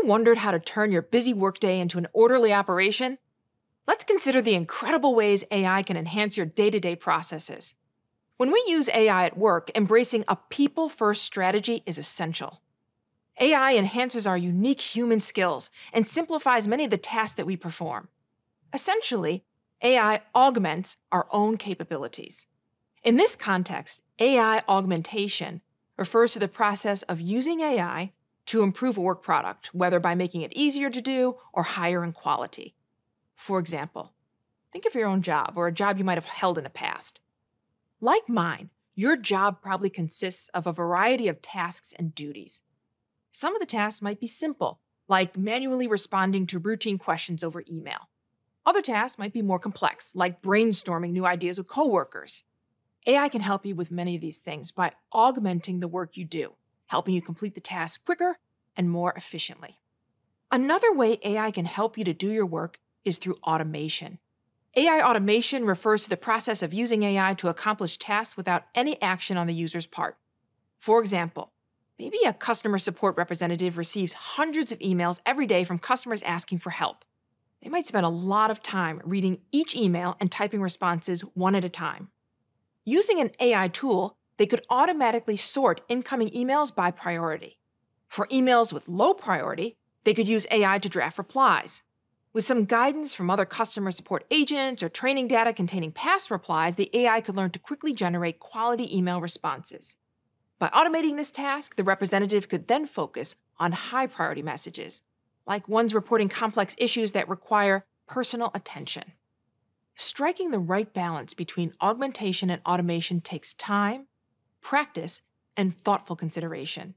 Ever wondered how to turn your busy workday into an orderly operation? Let's consider the incredible ways AI can enhance your day to day processes. When we use AI at work, embracing a people first strategy is essential. AI enhances our unique human skills and simplifies many of the tasks that we perform. Essentially, AI augments our own capabilities. In this context, AI augmentation refers to the process of using AI to improve a work product, whether by making it easier to do or higher in quality. For example, think of your own job or a job you might have held in the past. Like mine, your job probably consists of a variety of tasks and duties. Some of the tasks might be simple, like manually responding to routine questions over email. Other tasks might be more complex, like brainstorming new ideas with coworkers. AI can help you with many of these things by augmenting the work you do, helping you complete the task quicker and more efficiently. Another way AI can help you to do your work is through automation. AI automation refers to the process of using AI to accomplish tasks without any action on the user's part. For example, maybe a customer support representative receives hundreds of emails every day from customers asking for help. They might spend a lot of time reading each email and typing responses one at a time. Using an AI tool, they could automatically sort incoming emails by priority. For emails with low priority, they could use AI to draft replies. With some guidance from other customer support agents or training data containing past replies, the AI could learn to quickly generate quality email responses. By automating this task, the representative could then focus on high priority messages, like ones reporting complex issues that require personal attention. Striking the right balance between augmentation and automation takes time, practice, and thoughtful consideration.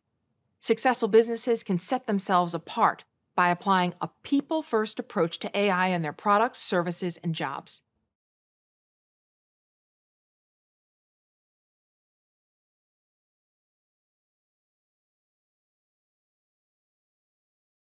Successful businesses can set themselves apart by applying a people first approach to AI in their products, services, and jobs.